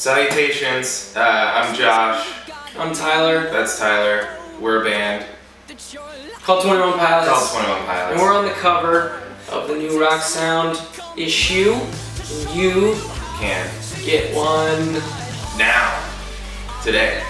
Salutations, uh, I'm Josh. I'm Tyler. That's Tyler. We're a band Called 21 Pilots. called 21 Pilots. And we're on the cover of the new Rock Sound issue. You Can. get one. Now. Today.